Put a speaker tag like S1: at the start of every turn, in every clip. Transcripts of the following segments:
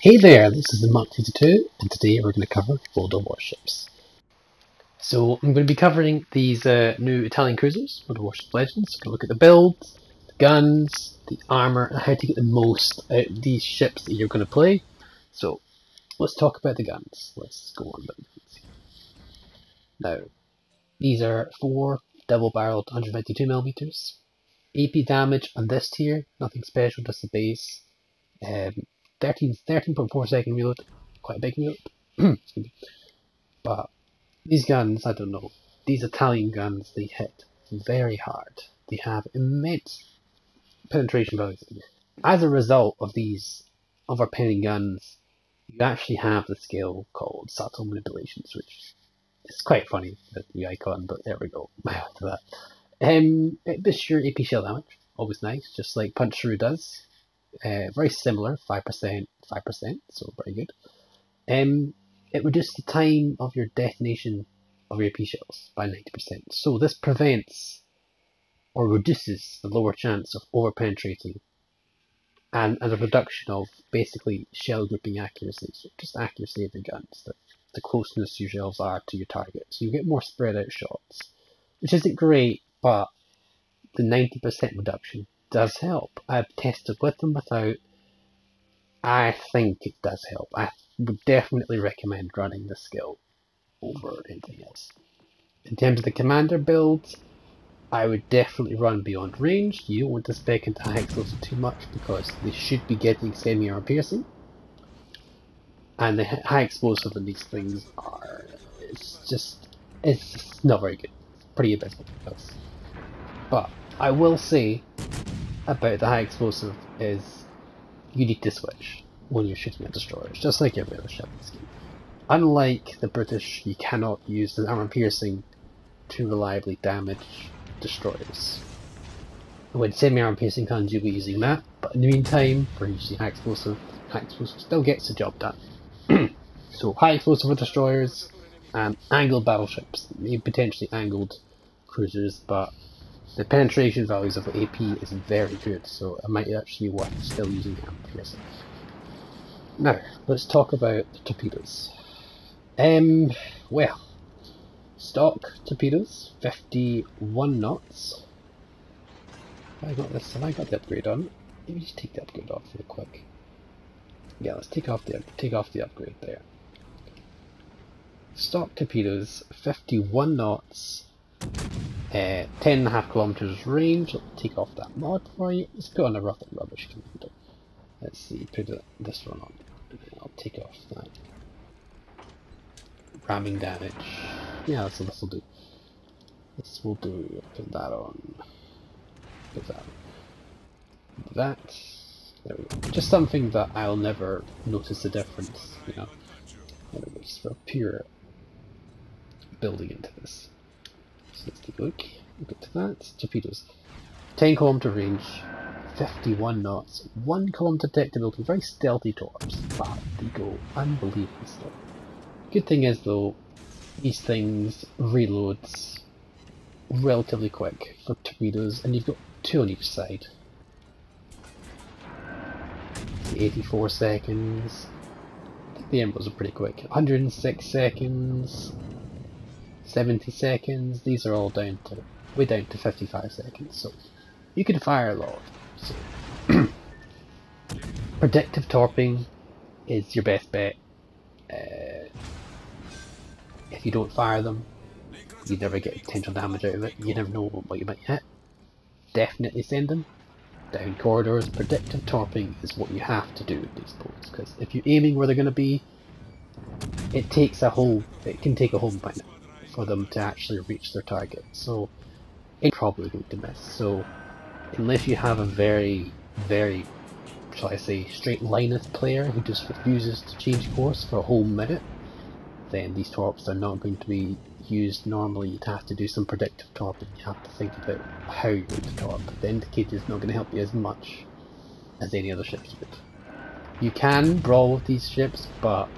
S1: Hey there, this is the Monk52 and today we're going to cover World Warships. So I'm going to be covering these uh, new Italian cruisers, World Warships Legends. We're going to look at the builds, the guns, the armour and how to get the most out of these ships that you're going to play. So let's talk about the guns. Let's go on. Now, these are four double-barreled 152mm. AP damage on this tier, nothing special, just the base. Um, 13, 13.4 second reload, quite a big reload. but these guns, I don't know, these Italian guns, they hit very hard. They have immense penetration values. As a result of these overpenning guns, you actually have the skill called subtle manipulations, which is quite funny, the icon, but there we go. to that. Um, it boosts your AP shell damage, always nice, just like Punch Through does. Uh, very similar, 5%, 5%, so very good. Um, it reduces the time of your detonation of your AP shells by 90%. So this prevents or reduces the lower chance of over-penetrating and, and a reduction of basically shell grouping accuracy, so just accuracy of the guns, the, the closeness your shells are to your target. So you get more spread out shots, which isn't great, but the 90% reduction does help. I've tested with and without. I think it does help. I would definitely recommend running the skill over anything else. In terms of the commander builds, I would definitely run beyond range. You don't want to spec into high explosive too much because they should be getting semi-armor piercing. And the high explosive in these things are, it's just, it's just not very good. It's pretty abysmal. But I will say about the high explosive is you need to switch when you're shooting at destroyers, just like every other ship in this game. Unlike the British, you cannot use the armor piercing to reliably damage destroyers. When semi-armor piercing comes, you'll be using that, but in the meantime, for using high explosive, high explosive still gets the job done. so high explosive for destroyers and angled battleships, potentially angled cruisers, but the penetration values of AP is very good, so it might actually worth still using the piercing. Now, let's talk about the torpedoes. Um, well, stock torpedoes, 51 knots. Have I got this? Have I got the upgrade on? Let me just take the upgrade off real quick. Yeah, let's take off the take off the upgrade there. Stock torpedoes, 51 knots, uh, 10 and a half kilometers range. I'll take off that mod for you. Let's go on a rough and rubbish commander. Let's see, put this one on. I'll take off that. Ramming damage. Yeah, that's what this will do. This will do. Put that on. Put that on. That. There we go. Just something that I'll never notice the difference, you know. Just for pure building into this. Take a look. Look at that. Torpedoes. 10 kilometer range, 51 knots, 1 kilometer detectability, very stealthy torps, but they go unbelievably slow. Good thing is though, these things reloads relatively quick for torpedoes, and you've got two on each side. 84 seconds. the embers are pretty quick. 106 seconds. 70 seconds. These are all down to way down to 55 seconds. So you can fire a lot. So predictive torping is your best bet. Uh, if you don't fire them, you never get potential damage out of it. You never know what you might hit. Definitely send them down corridors. Predictive torping is what you have to do with these boats because if you're aiming where they're going to be, it takes a whole. It can take a whole minute for them to actually reach their target. So it's probably going to miss. So unless you have a very, very, shall I say, straight lineth player who just refuses to change course for a whole minute, then these torps are not going to be used normally. You'd have to do some predictive torping. You have to think about how you're going to torp. The indicator is not going to help you as much as any other ships would. You can brawl with these ships, but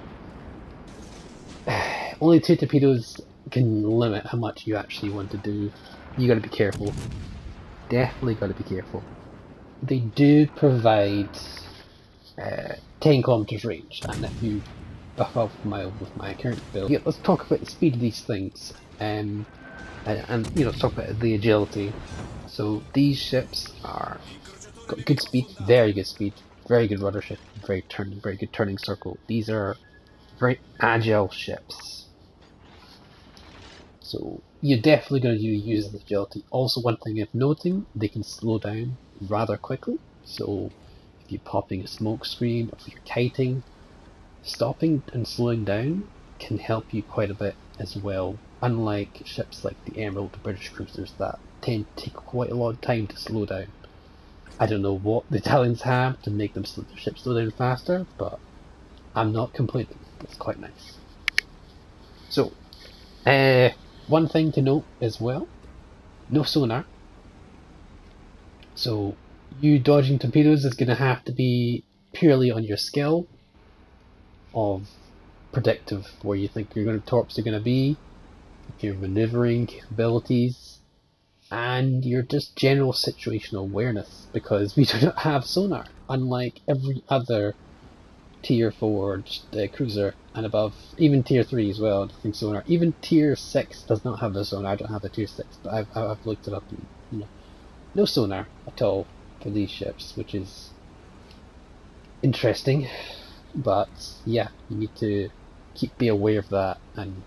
S1: only two torpedoes can limit how much you actually want to do. You gotta be careful. Definitely gotta be careful. They do provide uh, 10 kilometers range, and if you buff up my with my current build, yeah, let's talk about the speed of these things, um, and, and you know, talk about the agility. So these ships are got good speed, very good speed, very good rudder shift, very turn, very good turning circle. These are very agile ships. So you're definitely going to use the agility. Also, one thing of noting, they can slow down rather quickly. So if you're popping a smoke screen, if you're kiting, stopping and slowing down can help you quite a bit as well. Unlike ships like the Emerald, the British cruisers that tend to take quite a long time to slow down. I don't know what the Italians have to make them slow, their ships slow down faster, but I'm not complaining. It's quite nice. So, uh, one thing to note as well, no sonar. So, you dodging torpedoes is going to have to be purely on your skill of predictive where you think your torps are going to be, your maneuvering capabilities, and your just general situational awareness because we do not have sonar, unlike every other tier 4 uh, cruiser and above, even tier 3 as well, I think sonar. Even tier 6 does not have the sonar, I don't have the tier 6, but I've, I've looked it up and you know, no sonar at all for these ships, which is interesting. But yeah, you need to keep be aware of that, and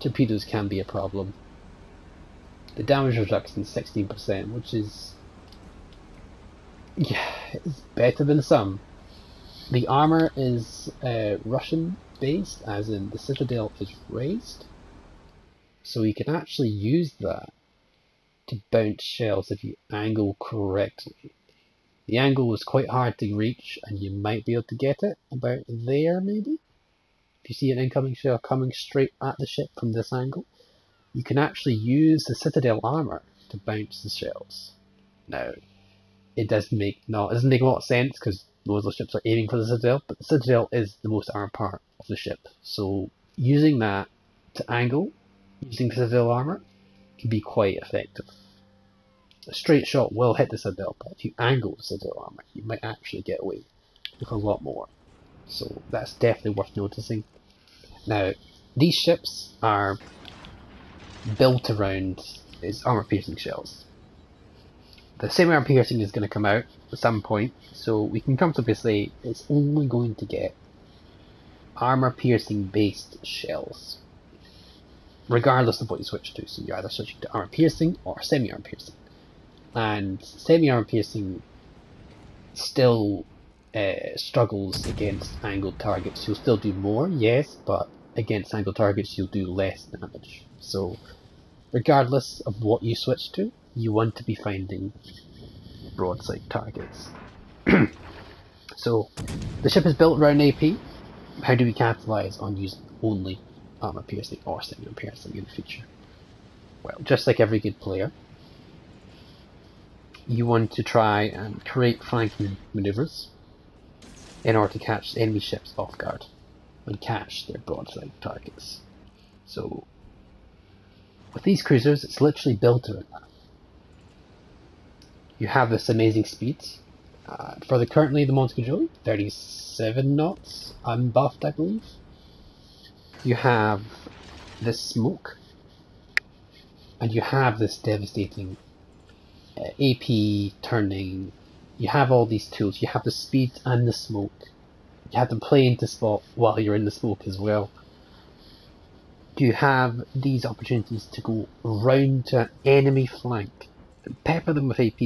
S1: torpedoes can be a problem. The damage reduction is 16%, which is yeah, it's better than some. The armor is uh, Russian based, as in the citadel is raised, so you can actually use that to bounce shells if you angle correctly. The angle was quite hard to reach and you might be able to get it about there maybe. If you see an incoming shell coming straight at the ship from this angle, you can actually use the Citadel armor to bounce the shells. Now, it does make not it doesn't make a lot of sense because most of the ships are aiming for the Citadel, but the Citadel is the most armored part of the ship. So using that to angle, using Citadel armor, can be quite effective a straight shot will hit the Citadel, but if you angle the Citadel armor, you might actually get away with a lot more. So that's definitely worth noticing. Now, these ships are built around its armor piercing shells. The semi armor piercing is going to come out at some point, so we can comfortably say it's only going to get armor piercing based shells, regardless of what you switch to. So you're either switching to armor piercing or semi armor piercing and semi-armor piercing still uh, struggles against angled targets. You'll still do more, yes, but against angled targets you'll do less damage. So, regardless of what you switch to, you want to be finding broadside targets. so, the ship is built around AP. How do we capitalize on using only armor piercing or semi-armor piercing in the future? Well, just like every good player, you want to try and create flanking maneuvers in order to catch enemy ships off guard and catch their broadside targets. So, with these cruisers, it's literally built around that. You have this amazing speed. Uh, for the currently the Montecuccoli, 37 knots, unbuffed I believe. You have this smoke, and you have this devastating AP turning, you have all these tools. You have the speed and the smoke. You have the plane to spot while you're in the smoke as well. You have these opportunities to go round to enemy flank pepper them with AP.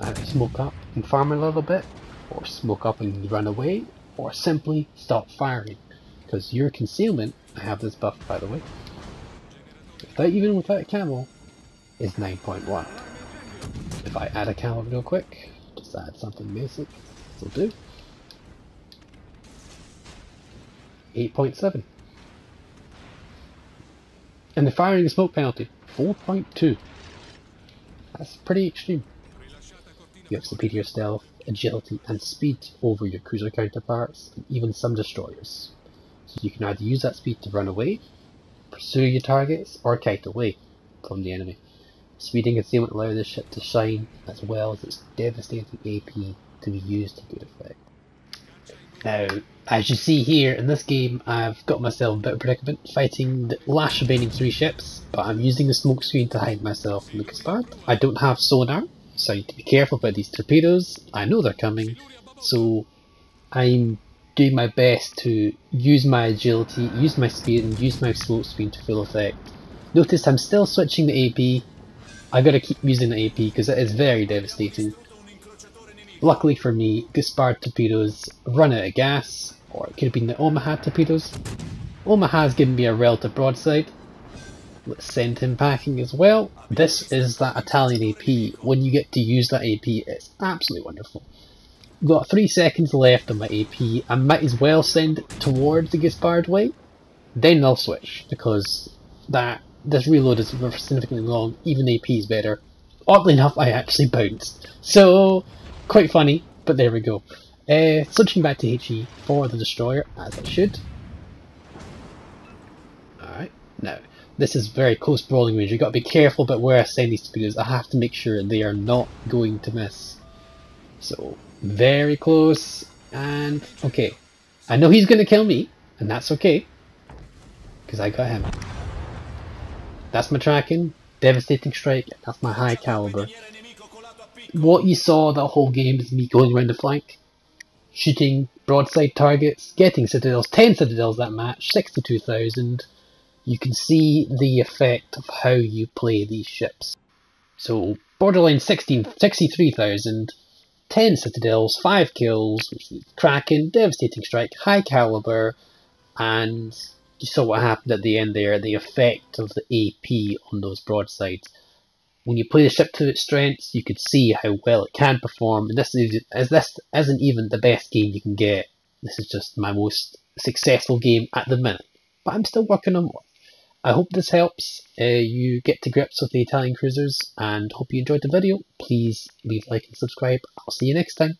S1: Either uh, smoke up and farm a little bit, or smoke up and run away, or simply stop firing. Because your concealment, I have this buff by the way, without, even without a camel, is 9.1. If I add a camel real quick, just add something basic, this will do. 8.7. And the firing smoke penalty, 4.2. That's pretty extreme. You have superior stealth, agility, and speed over your cruiser counterparts, and even some destroyers. So you can either use that speed to run away, pursue your targets, or kite away from the enemy. Speeding concealment allow this ship to shine as well as its devastating AP to be used to good effect. Now, as you see here in this game, I've got myself a bit of predicament fighting the last remaining three ships, but I'm using the smoke screen to hide myself from the Guépard. I don't have sonar, so I need to be careful about these torpedoes. I know they're coming, so I'm doing my best to use my agility, use my speed, and use my smoke screen to full effect. Notice I'm still switching the AP. I've gotta keep using the AP because it is very devastating. Luckily for me, Guépard torpedoes run out of gas, or it could have been the Omaha torpedoes. Omaha's given me a relative broadside. Let's send him packing as well. This is that Italian AP. When you get to use that AP, it's absolutely wonderful. Got three seconds left on my AP. I might as well send it towards the Guépard way. Then I'll switch, because that this reload is significantly long, even AP is better. Oddly enough, I actually bounced. So, quite funny, but there we go. Uh, switching back to HE for the destroyer, as I should. Alright, now, this is very close brawling range. You've got to be careful about where I send these torpedoes. I have to make sure they are not going to miss. So, very close, and okay. I know he's going to kill me, and that's okay, because I got him. That's my tracking, devastating strike, that's my high caliber. What you saw that whole game is me going around the flank, shooting broadside targets, getting citadels, 10 citadels that match, 62,000. You can see the effect of how you play these ships. So, borderline 16, 63,000, 10 citadels, 5 kills, Kraken, devastating strike, high caliber, and you saw what happened at the end there, the effect of the AP on those broadsides. When you play the ship to its strengths, you could see how well it can perform, and this, is, as this isn't even the best game you can get. This is just my most successful game at the minute, but I'm still working on more. I hope this helps uh, you get to grips with the Italian cruisers and hope you enjoyed the video. Please leave like and subscribe. I'll see you next time.